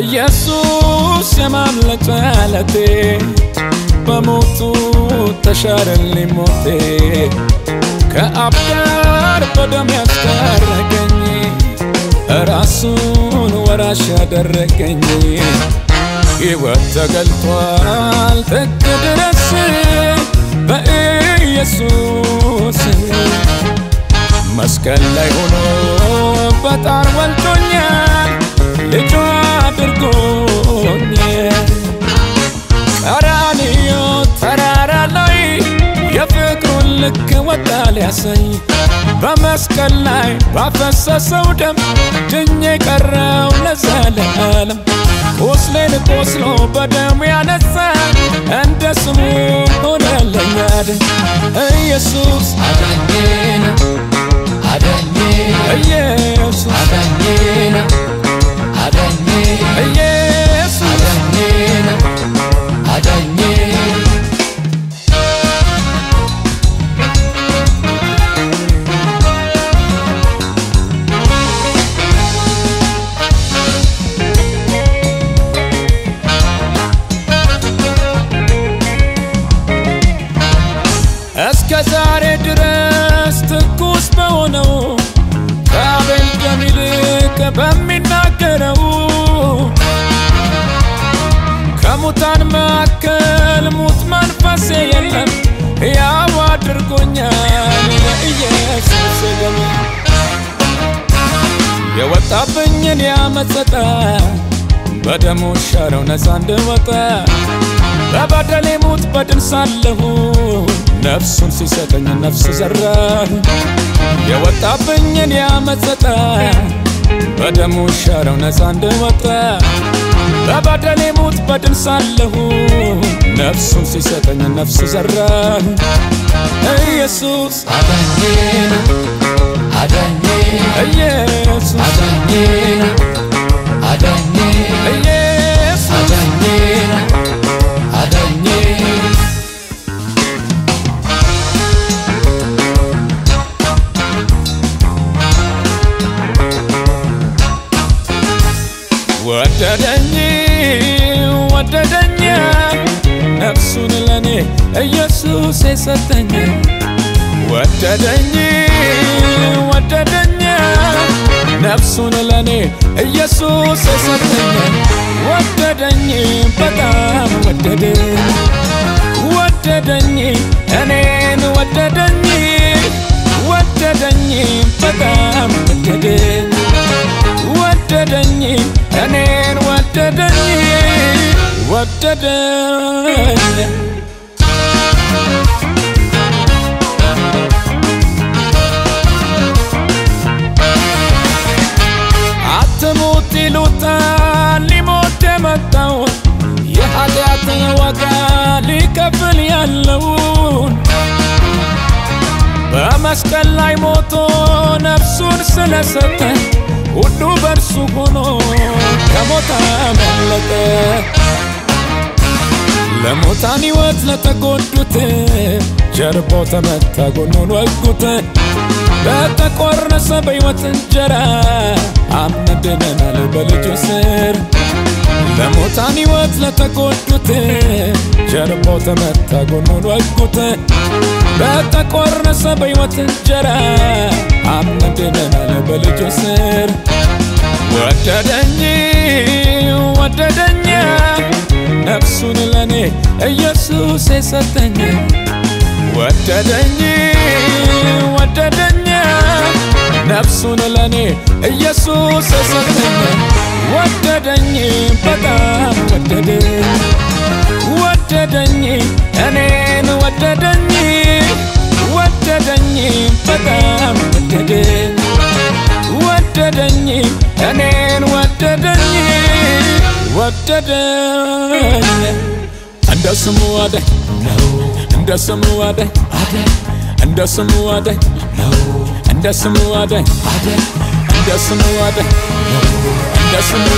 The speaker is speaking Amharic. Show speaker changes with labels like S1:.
S1: ኢየሱስ የማምለጫ ዓለቴ በሞቱ ተሻረልኝ ሞቴ። ከአብ ጋር በደም ያስታረቀኝ ራሱን ወራሽ ያደረገኝ ሕይወት ተገልጧል ጥግ ድረስ በኢየሱስ። መስቀል ላይ ሆኖ በጣር ወልዶኛል ልጇ አድርጎኝ ተራራ ላይ የፍቅሩን ልክ ወጣ ሊያሳይ በመስቀል ላይ ባፈሰሰው ደም ድኜ ቀረው ለዘለዓለም ቁስሌን ቆስሎ በደሙ ያነሳ እንደ ስሙ ሆነለኛል ኢየሱስ
S2: አዳኜ
S1: ይልቅ በሚናገረው ከሙታን መካከል ሙት መንፈሴ የለም። ሕያው አድርጎኛል የኢየሱስ ደም የወጣብኝን ያመጸጠ በደሙ ሻረው ነፃ እንድወጣ በበደሌ ሙት በድን ሳለሁ ነፍሱን ሲሰጠኝ ነፍስ ዘራ የወጣብኝን ያመጸጠ በደሙ ሻረው ነፃ እንድወጣ በበደሌ ሙት በድን ሳለሁ ነፍሱን ሲሰጠኝ ነፍስ ዘራ ኢየሱስ
S2: አዳኜ አዳኜ
S1: ኢየሱስ
S2: አዳኜ
S1: ወደደኝ ወደደኝ። ነፍሱን ለኔ ኢየሱስ የሰጠኝ። ወደደኝ ወደደኝ። ነፍሱን ለኔ ኢየሱስ የሰጠኝ። ወደደኝ በጣም ወደደኝ እኔን ወደደኝ ወደደኝ። አትሙት ይሉታል ሊሞት የመጣው የኃጢአትን ዋጋ ሊከፍል ያለውን። በመስቀል ላይ ሞቶ ነፍሱን ስለሰጠ ሁሉ በእርሱ ሆኖ ከሞት አመለጠ። ለሙታን ሕይወት ለተጎዱት ጀርባው ተመታ፣ ጎኑን ወጉት። በተቆረሰ በሕይወት እንጀራ አምነን ድነናል በልጁ ስር። ለሙታን ሕይወት ለተጎዱት ጀርባው ተመታ፣ ጎኑን ወጉት። በተቆረሰ በሕይወት እንጀራ አምነን ድነናል በልጁ ስር። ወደደኝ ወደደኝ። ነፍሱን ለኔ ኢየሱስ የሰጠኝ። ወደደኝ ወደደኝ። ነፍሱን ለኔ ኢየሱስ ሰጠኝ ወደደኝ በጣም ወደደኝ ወደደኝ እንደ ስሙ አደኝ እንደ ስሙ